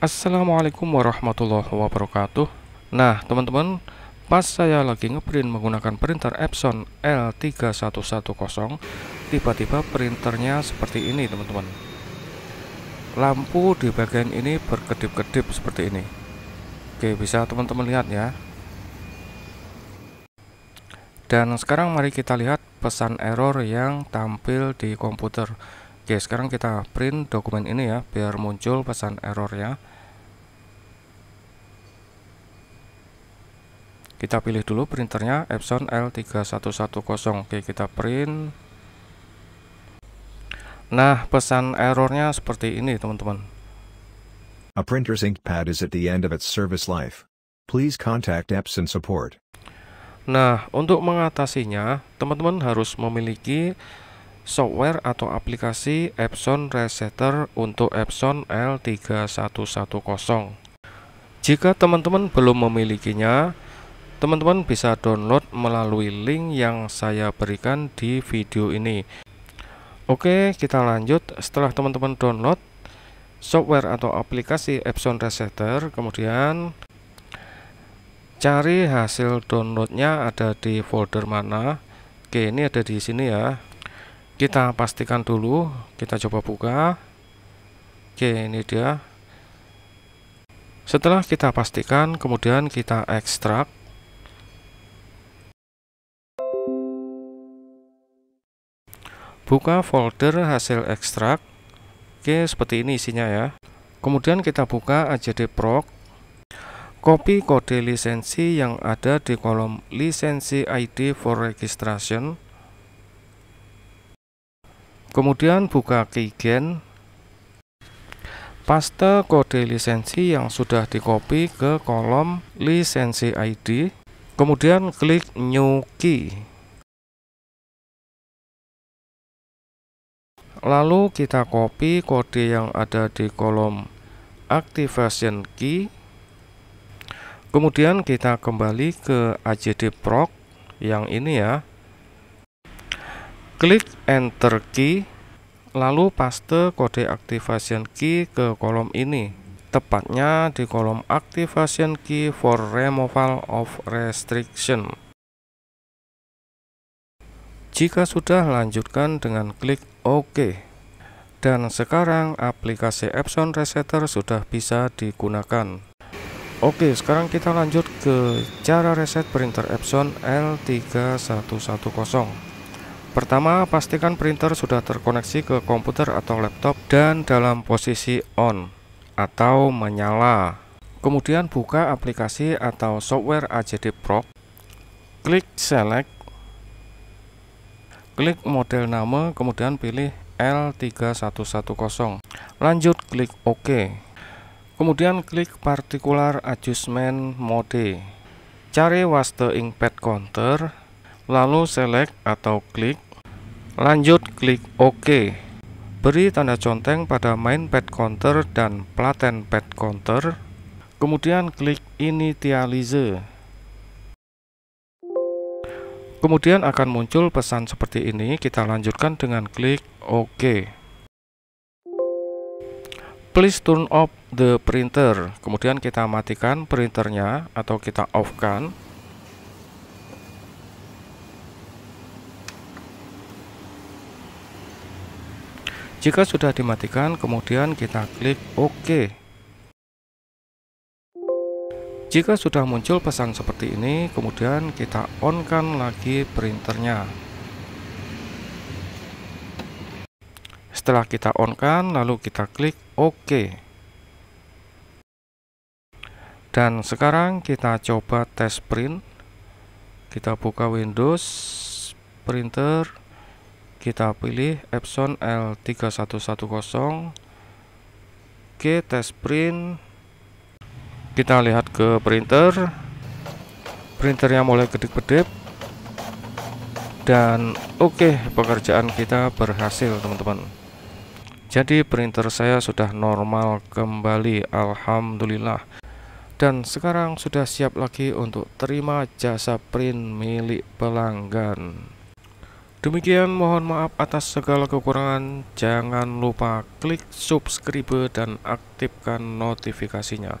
Assalamualaikum warahmatullahi wabarakatuh. Nah teman-teman Pas saya lagi ngeprint menggunakan printer Epson L3110 Tiba-tiba printernya seperti ini teman-teman. Lampu di bagian ini berkedip-kedip seperti ini. Oke bisa teman-teman lihat ya. Dan sekarang mari kita lihat pesan error yang tampil di komputer. Oke sekarang kita print dokumen ini ya Biar muncul pesan errornya kita pilih dulu printernya Epson L3110 oke kita print nah pesan errornya seperti ini teman-teman A printer's ink pad is at the end of its service life. Please contact Epson support. nah untuk mengatasinya teman-teman harus memiliki software atau aplikasi Epson Resetter untuk Epson L3110 jika teman-teman belum memilikinya Teman-teman bisa download melalui link yang saya berikan di video ini. Oke, kita lanjut. Setelah teman-teman download software atau aplikasi Epson Resetter, kemudian cari hasil downloadnya ada di folder mana. Oke, ini ada di sini ya. Kita pastikan dulu, kita coba buka. Oke, ini dia. Setelah kita pastikan, kemudian kita ekstrak buka folder hasil ekstrak. Oke seperti ini isinya ya. Kemudian kita buka AJD proc copy kode lisensi yang ada di kolom lisensi ID for registration. Kemudian buka keygen. Paste kode lisensi yang sudah di copy ke kolom lisensi ID kemudian klik new key lalu kita copy kode yang ada di kolom activation key. Kemudian kita kembali ke AJD proc yang ini ya. Klik enter key lalu paste kode activation key ke kolom ini. Tepatnya di kolom activation key for removal of restriction jika sudah lanjutkan dengan klik OK. Dan sekarang aplikasi Epson Resetter sudah bisa digunakan. Oke, sekarang kita lanjut ke cara reset printer Epson L3110. Pertama, pastikan printer sudah terkoneksi ke komputer atau laptop dan dalam posisi on atau menyala. Kemudian buka aplikasi atau software AJD Pro. Klik select klik model nama kemudian pilih L3110 lanjut klik OK. Kemudian klik particular adjustment mode. Cari waste inkpad counter lalu select atau klik. Lanjut klik OK. Beri tanda conteng pada main pad counter dan platen pad counter. Kemudian klik initialize Kemudian akan muncul pesan seperti ini, kita lanjutkan dengan klik OK. Please turn off the printer. Kemudian kita matikan printernya atau kita off-kan. Jika sudah dimatikan, kemudian kita klik OK. Jika sudah muncul pesan seperti ini, kemudian kita on-kan lagi printernya. Setelah kita on-kan, lalu kita klik OK. Dan sekarang kita coba tes print. Kita buka Windows printer. Kita pilih Epson L3110. Oke, tes print kita lihat ke printer. Printernya mulai kedip-kedip dan oke okay, pekerjaan kita berhasil teman-teman. Jadi printer saya sudah normal kembali Alhamdulillah. Dan sekarang sudah siap lagi untuk terima jasa print milik pelanggan. Demikian mohon maaf atas segala kekurangan. Jangan lupa klik subscribe dan aktifkan notifikasinya.